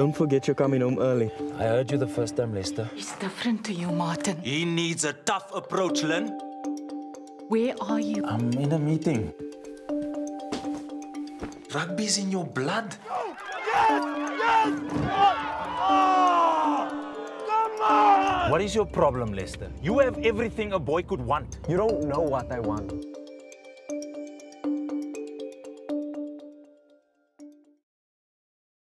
Don't forget you're coming home early. I heard you the first time, Lester. He's different to you, Martin. He needs a tough approach, Lynn. Where are you? I'm in a meeting. Rugby's in your blood. What is your problem, Lester? You have everything a boy could want. You don't know what I want.